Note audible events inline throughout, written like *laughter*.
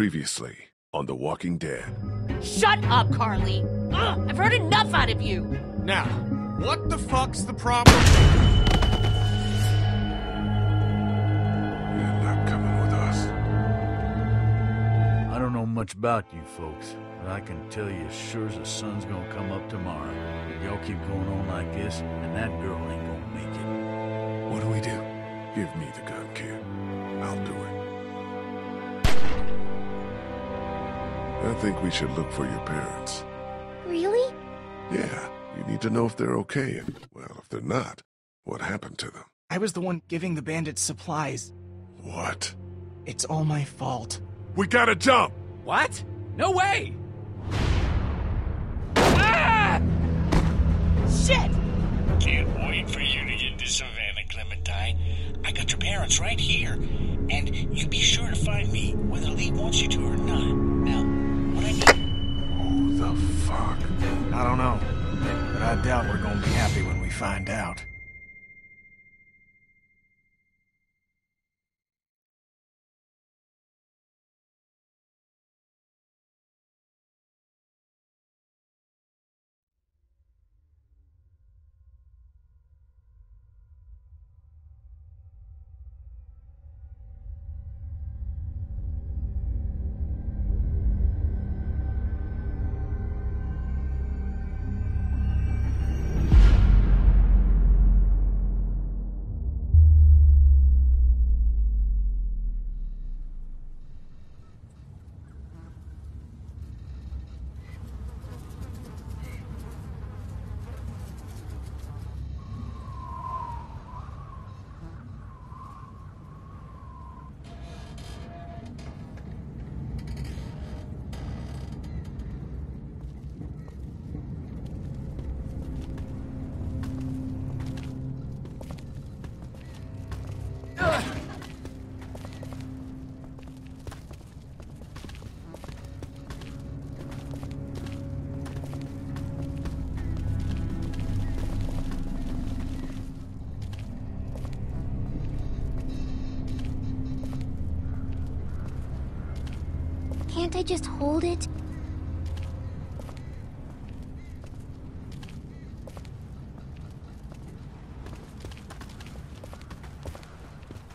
Previously on The Walking Dead. Shut up, Carley! Ugh, I've heard enough out of you! Now, what the fuck's the problem? You're not coming with us. I don't know much about you folks, but I can tell you as sure as the sun's gonna come up tomorrow. If y'all keep going on like this, and that girl ain't gonna make it. What do we do? Give me the gun, I think we should look for your parents. Really? Yeah, you need to know if they're okay, and, well, if they're not, what happened to them. I was the one giving the bandits supplies. What? It's all my fault. We gotta jump! What? No way! Ah! Shit! Can't wait for you to get to Savannah, Clementine. I got your parents right here, and you be sure to find me whether Lee wants you to or not. I don't know, but I doubt we're gonna be happy when we find out. Can't I just hold it?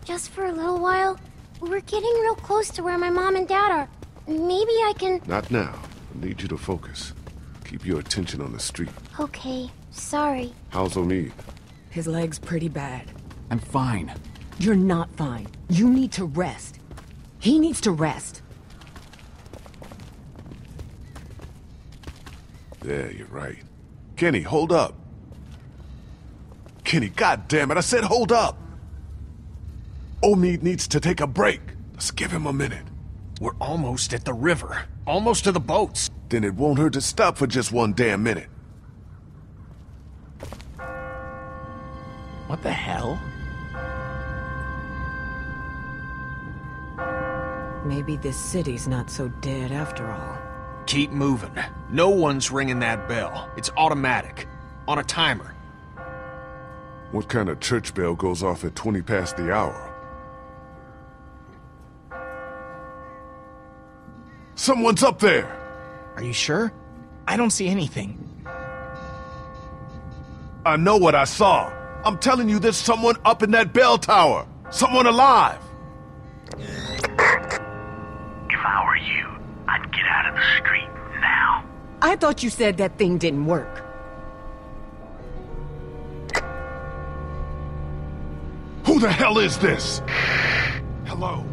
Just for a little while? We're getting real close to where my mom and dad are. Maybe I can... Not now. I need you to focus. Keep your attention on the street. Okay, sorry. How's O'Neill? His leg's pretty bad. I'm fine. You're not fine. You need to rest. He needs to rest. Yeah, you're right. Kenny, hold up. Kenny, God damn it! I said hold up! Omid needs to take a break. Let's give him a minute. We're almost at the river. Almost to the boats. Then it won't hurt to stop for just one damn minute. What the hell? Maybe this city's not so dead after all. Keep moving. No one's ringing that bell. It's automatic. On a timer. What kind of church bell goes off at 20 past the hour? Someone's up there! Are you sure? I don't see anything. I know what I saw. I'm telling you, there's someone up in that bell tower. Someone alive. If I were you, I'd get out of the street now. I thought you said that thing didn't work. Who the hell is this? Hello?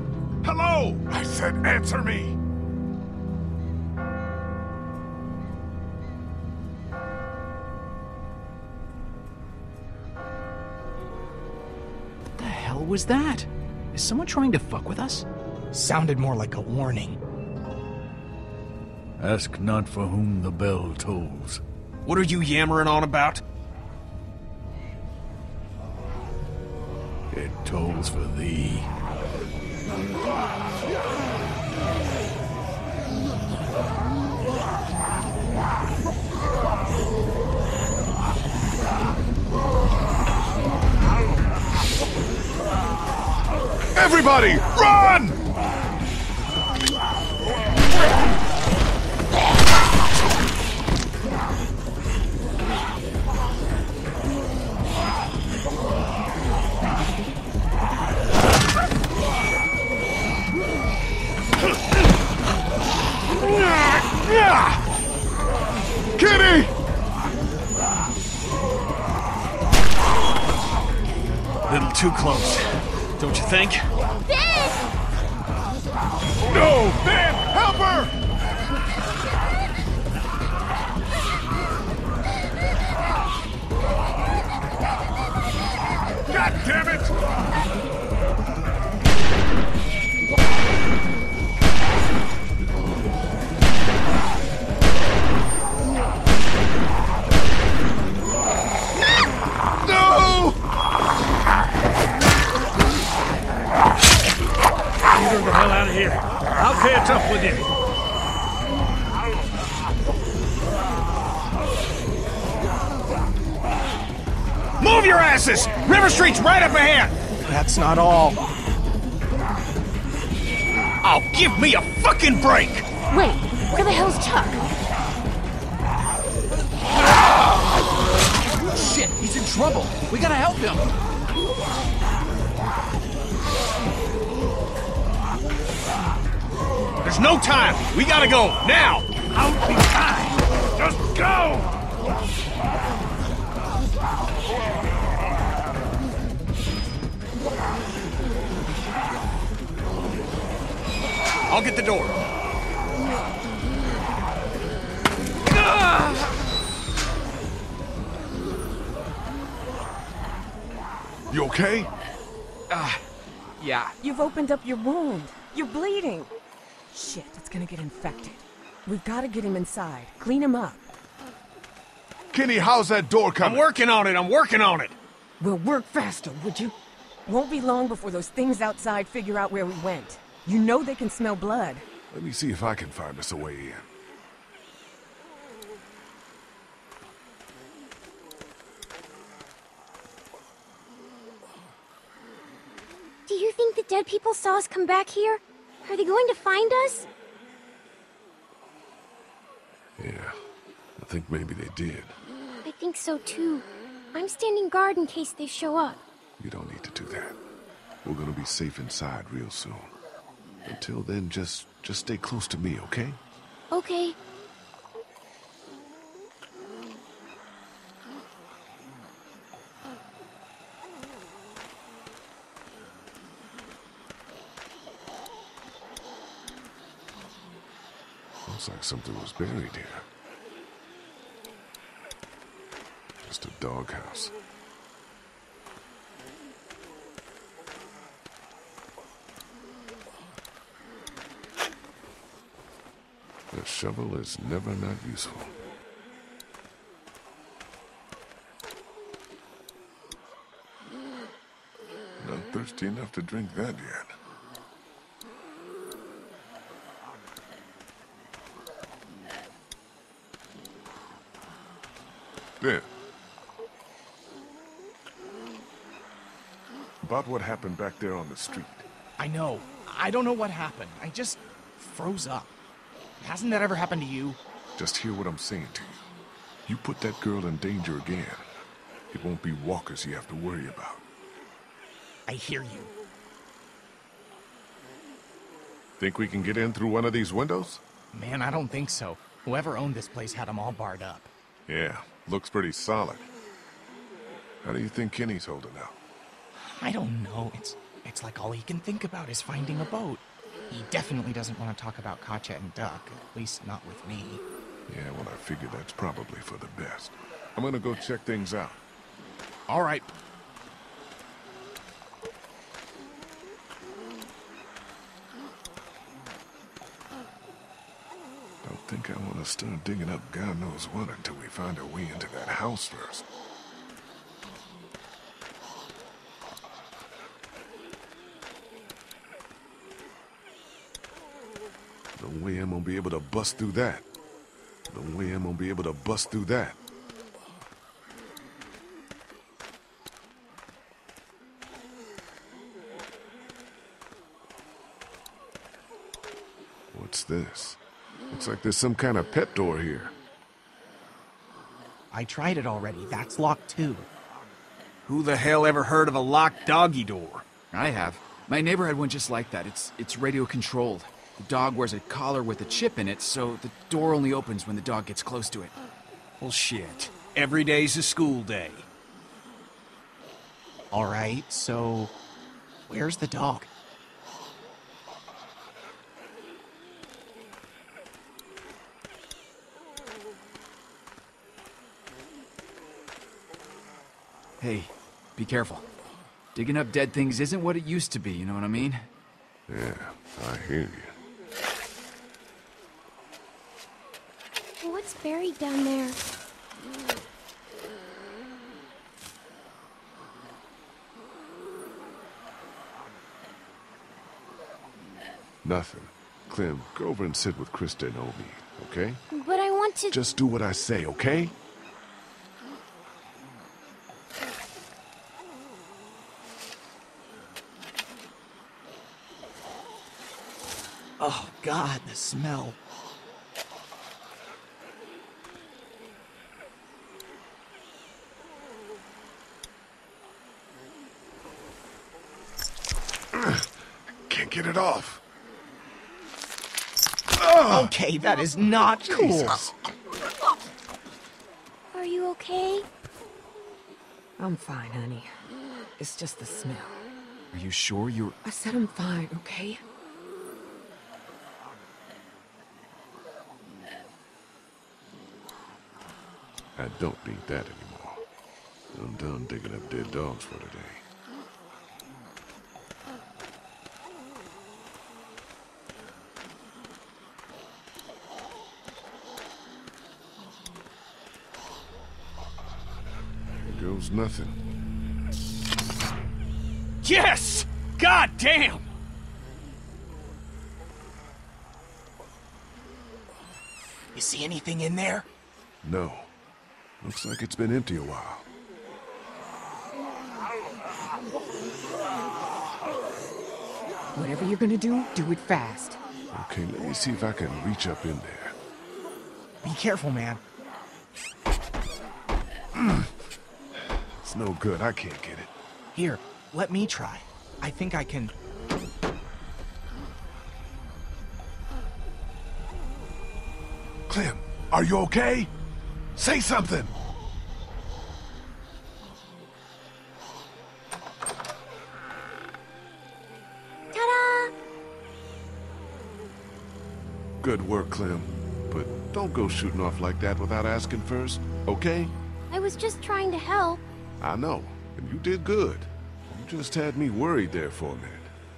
Hello? I said answer me. What the hell was that? Is someone trying to fuck with us? Sounded more like a warning. Ask not for whom the bell tolls. What are you yammering on about? It tolls for thee. Everybody, run! Kitty! A Little too close, don't you think? Ben! No! Here. I'll catch up with you. Move your asses! River Street's right up ahead! That's not all. Oh, give me a fucking break! Wait, where the hell's Chuck? Shit, he's in trouble. We gotta help him. There's no time! We gotta go, now! I'll be fine. Just go! I'll get the door. You okay? Ah, yeah. You've opened up your wound. You're bleeding. Shit, it's gonna get infected. We've gotta get him inside. Clean him up. Kenny, how's that door coming? I'm working on it, I'm working on it! We'll work faster, would you? Won't be long before those things outside figure out where we went. You know they can smell blood. Let me see if I can find us a way in. Do you think the dead people saw us come back here? Are they going to find us? Yeah, I think maybe they did. I think so too. I'm standing guard in case they show up. You don't need to do that. We're gonna be safe inside real soon. Until then, just just stay close to me, okay? Okay. Looks like something was buried here. Just a doghouse. The shovel is never not useful. Not thirsty enough to drink that yet. There. About what happened back there on the street. I know. I don't know what happened. I just froze up. Hasn't that ever happened to you? Just hear what I'm saying to you. You put that girl in danger again. It won't be walkers you have to worry about. I hear you. Think we can get in through one of these windows? Man, I don't think so. Whoever owned this place had them all barred up. Yeah, looks pretty solid. How do you think Kenny's holding out? I don't know. It's it's like all he can think about is finding a boat. He definitely doesn't want to talk about Katjaa and Duck, at least not with me. Yeah, well, I figure that's probably for the best. I'm gonna go check things out. All right. Don't think I want to start digging up God knows what until we find our way into that house first. No way I'm gonna be able to bust through that. No way I'm gonna be able to bust through that. What's this? Looks like there's some kind of pet door here. I tried it already. That's locked too. Who the hell ever heard of a locked doggy door? I have. My neighbor had one just like that. It's it's radio controlled. The dog wears a collar with a chip in it, so the door only opens when the dog gets close to it. Well, shit. Every day's a school day. Alright, so. Where's the dog? Hey, be careful. Digging up dead things isn't what it used to be, you know what I mean? Yeah, I hear you. What's buried down there? Nothing. Clem, go over and sit with Christa and Obi, okay? But I want to. Just do what I say, okay? Oh, God, the smell. Can't get it off. Ah. Okay, that is not cool. Are you okay? I'm fine, honey. It's just the smell. Are you sure you're. I said I'm fine, okay? I don't need that anymore. I'm done digging up dead dogs for today. Here goes nothing. Yes! God damn! You see anything in there? No. Looks like it's been empty a while. Whatever you're gonna do, do it fast. Okay, let me see if I can reach up in there. Be careful, man. *clears throat* It's no good. I can't get it. Here, let me try. I think I can. Clem, are you okay? Say something! Ta-da! Good work, Clem. But don't go shooting off like that without asking first, okay? I was just trying to help. I know, and you did good. You just had me worried there for a minute.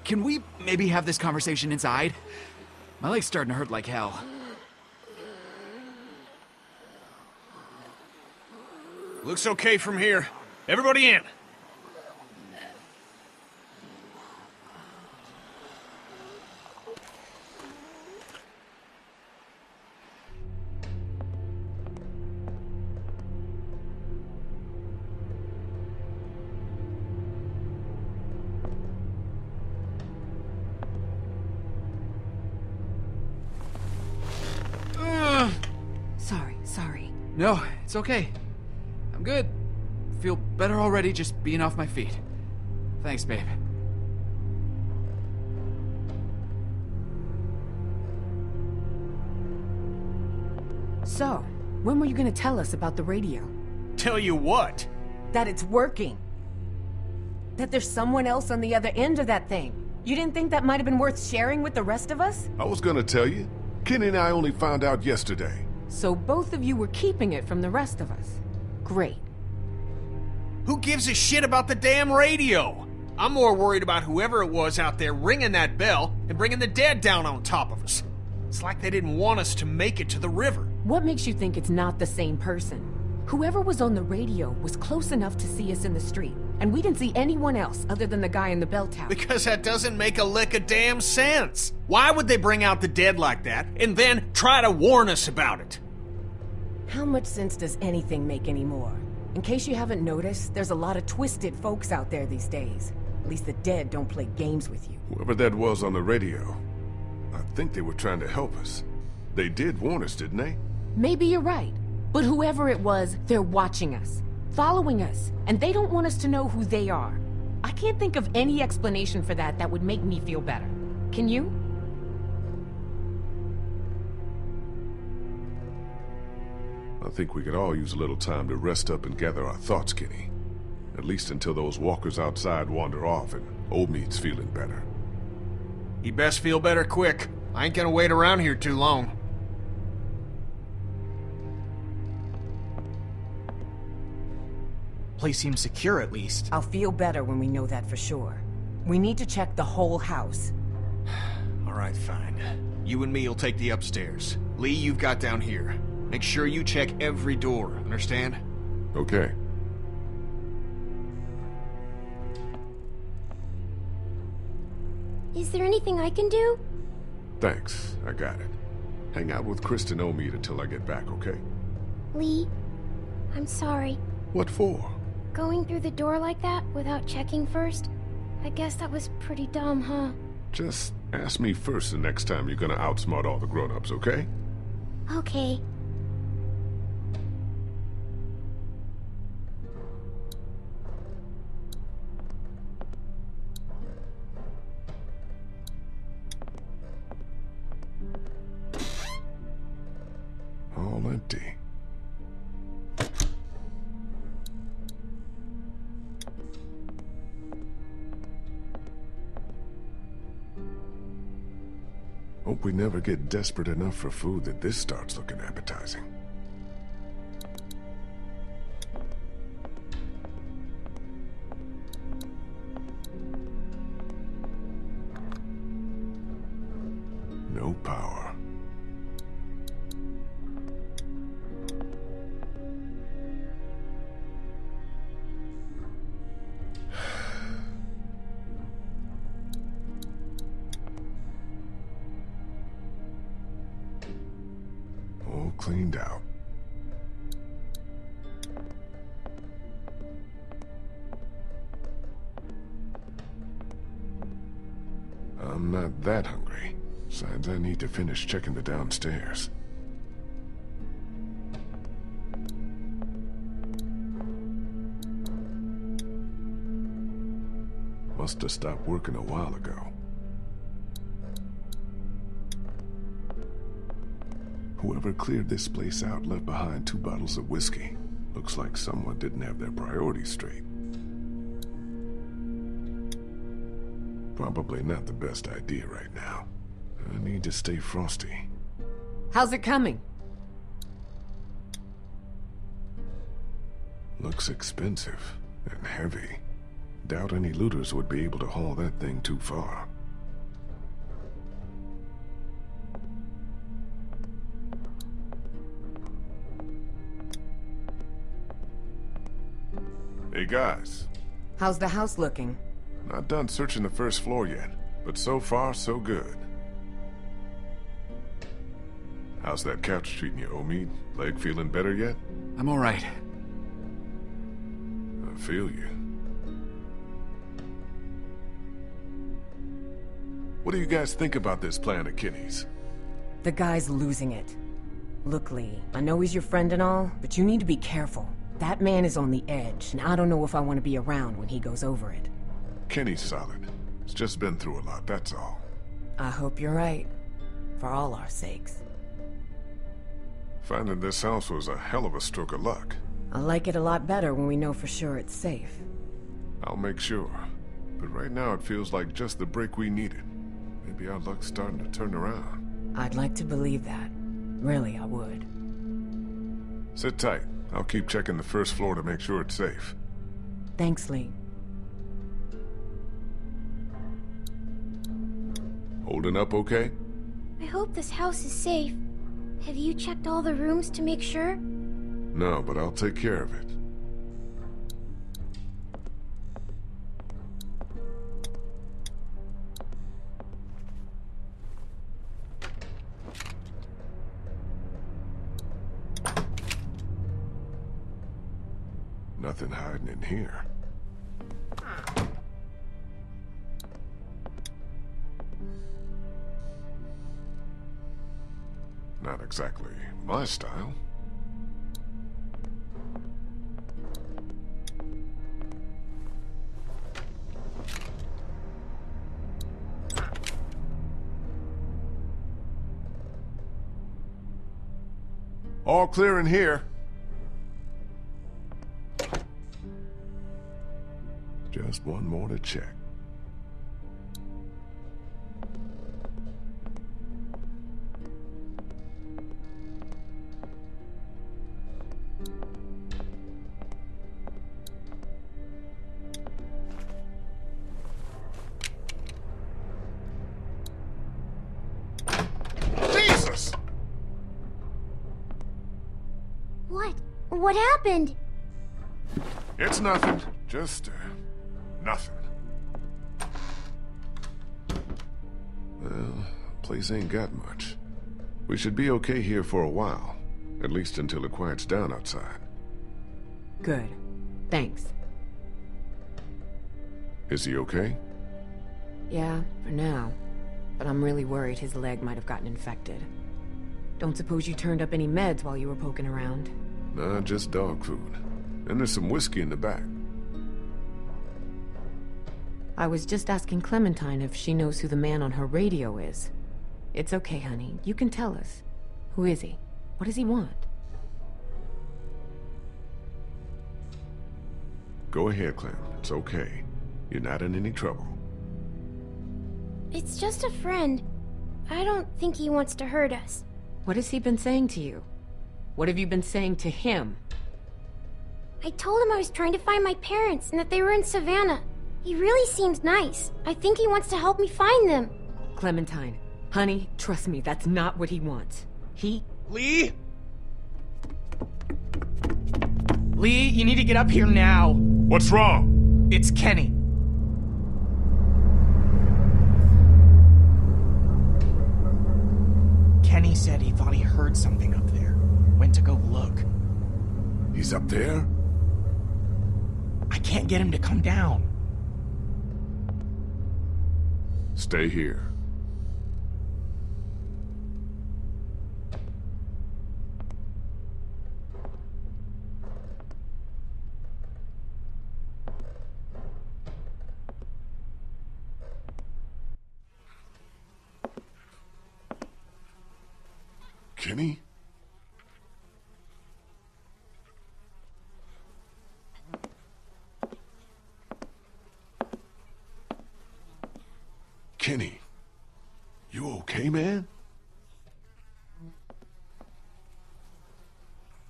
Can we maybe have this conversation inside? My leg's starting to hurt like hell. Looks okay from here. Everybody in. It's okay. I'm good. Feel better already just being off my feet. Thanks, babe. So, when were you gonna tell us about the radio? Tell you what. That it's working. That there's someone else on the other end of that thing. You didn't think that might have been worth sharing with the rest of us? I was gonna tell you. Kenny and I only found out yesterday. So both of you were keeping it from the rest of us. Great. Who gives a shit about the damn radio? I'm more worried about whoever it was out there ringing that bell and bringing the dead down on top of us. It's like they didn't want us to make it to the river. What makes you think it's not the same person? Whoever was on the radio was close enough to see us in the street, and we didn't see anyone else other than the guy in the bell tower. Because that doesn't make a lick of damn sense. Why would they bring out the dead like that and then try to warn us about it? How much sense does anything make anymore? In case you haven't noticed, there's a lot of twisted folks out there these days. At least the dead don't play games with you. Whoever that was on the radio, I think they were trying to help us. They did warn us, didn't they? Maybe you're right, but whoever it was, they're watching us, following us, and they don't want us to know who they are. I can't think of any explanation for that that would make me feel better. Can you? I think we could all use a little time to rest up and gather our thoughts, Kenny. At least until those walkers outside wander off and Omid's feeling better. He best feel better quick. I ain't gonna wait around here too long. Place seems secure at least. I'll feel better when we know that for sure. We need to check the whole house. *sighs* Alright, fine. You and me'll take the upstairs. Lee, you've got down here. Make sure you check every door, understand? Okay. Is there anything I can do? Thanks, I got it. Hang out with Kristen Omid until I get back, okay? Lee, I'm sorry. What for? Going through the door like that without checking first? I guess that was pretty dumb, huh? Just ask me first the next time you're gonna outsmart all the grown-ups, okay? Okay. Never get desperate enough for food that this starts looking appetizing. That hungry. Besides, I need to finish checking the downstairs. Must have stopped working a while ago. Whoever cleared this place out left behind two bottles of whiskey. Looks like someone didn't have their priorities straight. Probably not the best idea right now. I need to stay frosty. How's it coming? Looks expensive and heavy. Doubt any looters would be able to haul that thing too far. Hey guys, How's the house looking? Not done searching the first floor yet, but so far so good. How's that couch treating you, Omid? Leg feeling better yet? I'm alright. I feel you. What do you guys think about this plan of Kenny's? The guy's losing it. Look, Lee, I know he's your friend and all, but you need to be careful. That man is on the edge, and I don't know if I want to be around when he goes over it. Kenny's solid. He's just been through a lot, that's all. I hope you're right. For all our sakes. Finding this house was a hell of a stroke of luck. I like it a lot better when we know for sure it's safe. I'll make sure. But right now it feels like just the break we needed. Maybe our luck's starting to turn around. I'd like to believe that. Really, I would. Sit tight. I'll keep checking the first floor to make sure it's safe. Thanks, Lee. Holding up okay? I hope this house is safe. Have you checked all the rooms to make sure? No, but I'll take care of it. Nothing hiding in here. exactly my style. All clear in here. Just one more to check. What? What happened? It's nothing. Just, uh, nothing. Well, place ain't got much. We should be okay here for a while. At least until it quiets down outside. Good. Thanks. Is he okay? Yeah, for now. But I'm really worried his leg might have gotten infected. Don't suppose you turned up any meds while you were poking around? Nah, just dog food. And there's some whiskey in the back. I was just asking Clementine if she knows who the man on her radio is. It's okay, honey. You can tell us. Who is he? What does he want? Go ahead, Clem. It's okay. You're not in any trouble. It's just a friend. I don't think he wants to hurt us. What has he been saying to you? What have you been saying to him? I told him I was trying to find my parents and that they were in Savannah. He really seems nice. I think he wants to help me find them. Clementine, honey, trust me, that's not what he wants. He. Lee? Lee, you need to get up here now. What's wrong? It's Kenny. Kenny said he thought he heard something Went to go look. He's up there? I can't get him to come down. Stay here. Kenny, you okay, man?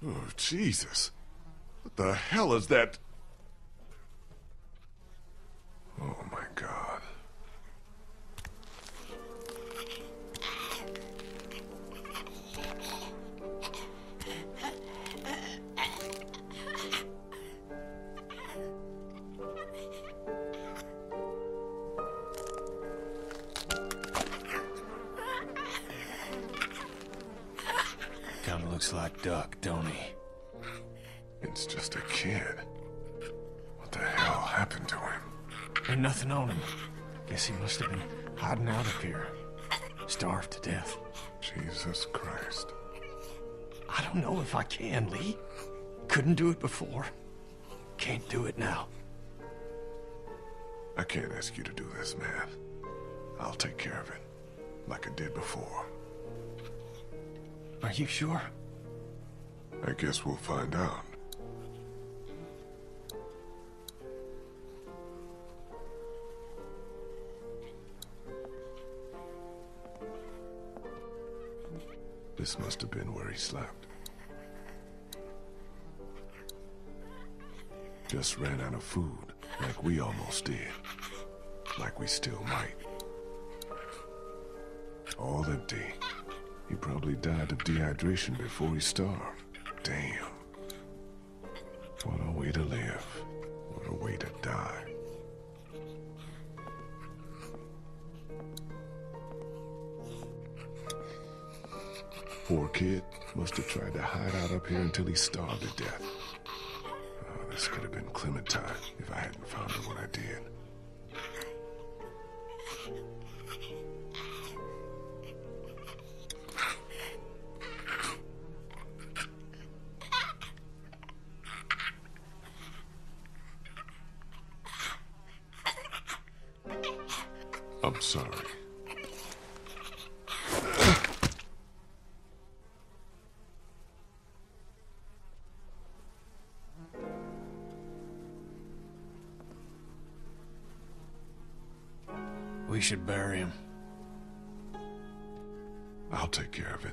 Oh, Jesus. What the hell is that? Jesus Christ. I don't know if I can, Lee. Couldn't do it before. Can't do it now. I can't ask you to do this, man. I'll take care of it. Like I did before. Are you sure? I guess we'll find out. This must have been where he slept. Just ran out of food, like we almost did. Like we still might. All empty. He probably died of dehydration before he starved. Damn. What a way to live. What a way to die. Poor kid. Must have tried to hide out up here until he starved to death. Oh, this could have been Clementine if I hadn't found her when I did. Should bury him. I'll take care of it.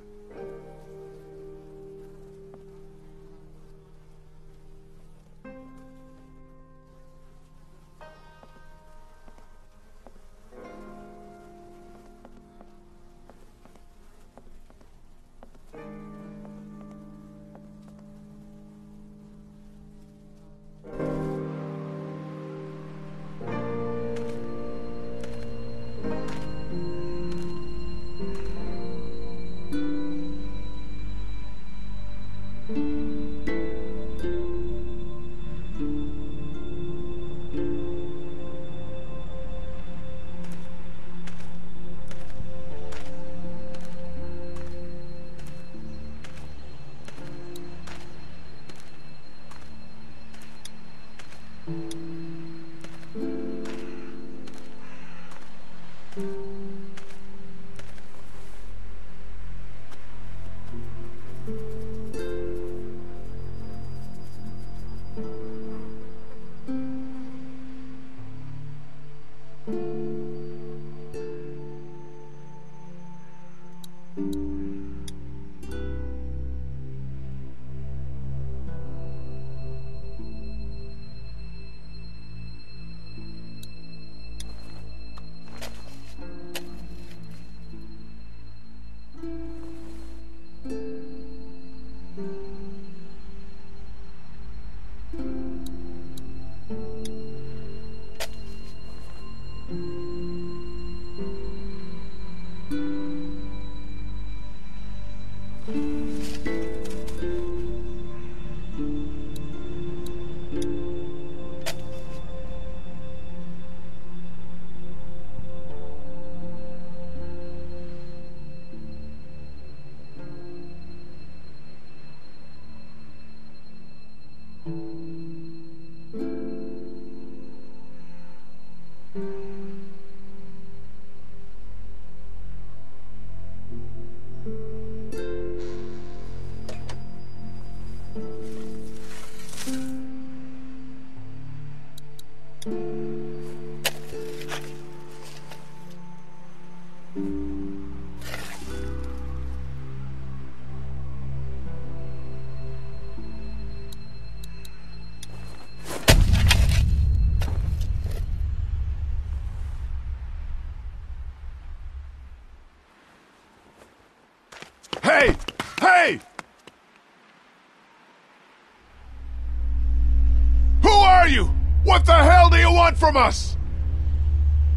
From us?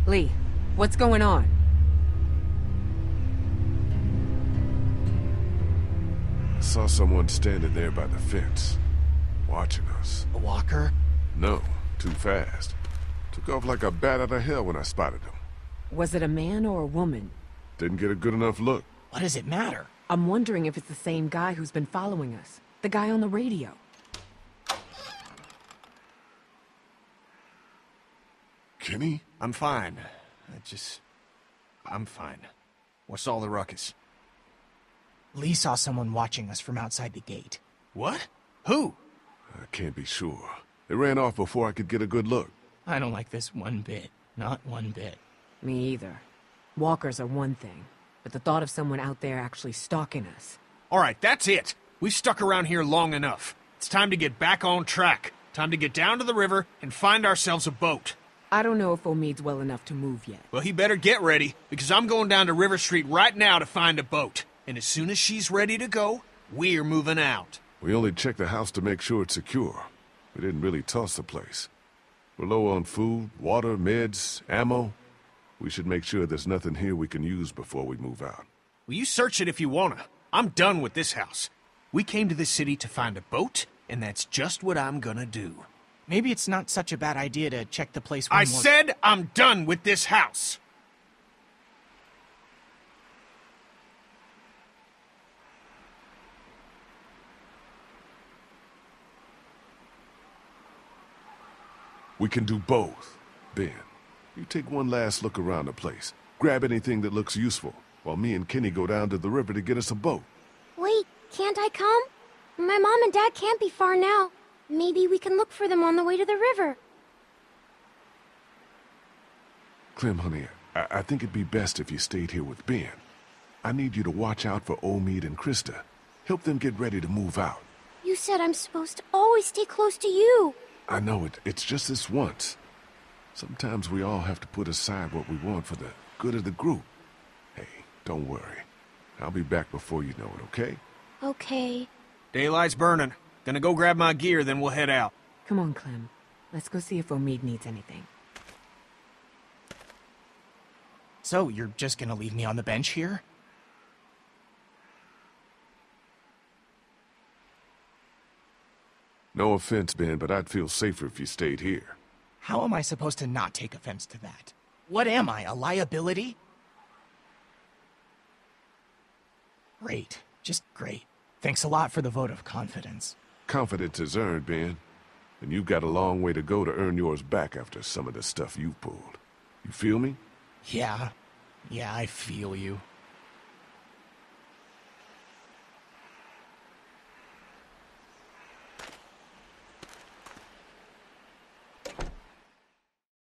Lee, what's going on? I saw someone standing there by the fence, watching us. A walker? No, too fast. Took off like a bat out of hell when I spotted him. Was it a man or a woman? Didn't get a good enough look. What does it matter? I'm wondering if it's the same guy who's been following us. The guy on the radio. Kenny? I'm fine. I just. I'm fine. What's all the ruckus? Lee saw someone watching us from outside the gate. What? Who? I can't be sure. They ran off before I could get a good look. I don't like this one bit. Not one bit. Me either. Walkers are one thing, but the thought of someone out there actually stalking us. Alright, that's it. We've stuck around here long enough. It's time to get back on track. Time to get down to the river and find ourselves a boat. I don't know if Omid's well enough to move yet. Well, he better get ready, because I'm going down to River Street right now to find a boat. And as soon as she's ready to go, we're moving out. We only checked the house to make sure it's secure. We didn't really toss the place. We're low on food, water, meds, ammo. We should make sure there's nothing here we can use before we move out. Well, you search it if you wanna. I'm done with this house. We came to this city to find a boat, and that's just what I'm gonna do. Maybe it's not such a bad idea to check the place one I more- said I'm done with this house. We can do both. Ben, you take one last look around the place. Grab anything that looks useful, while me and Kenny go down to the river to get us a boat. Wait, can't I come? My mom and dad can't be far now. Maybe we can look for them on the way to the river. Clem, honey, I, I think it'd be best if you stayed here with Ben. I need you to watch out for Omid and Christa. Help them get ready to move out. You said I'm supposed to always stay close to you. I know it. It's just this once. Sometimes we all have to put aside what we want for the good of the group. Hey, don't worry. I'll be back before you know it, okay? Okay. Daylight's burning. Gonna go grab my gear, then we'll head out. Come on, Clem. Let's go see if Omid needs anything. So, you're just gonna leave me on the bench here? No offense, Ben, but I'd feel safer if you stayed here. How am I supposed to not take offense to that? What am I, a liability? Great. Just great. Thanks a lot for the vote of confidence. Confidence is earned, Ben. And you've got a long way to go to earn yours back after some of the stuff you've pulled. You feel me? Yeah. Yeah, I feel you.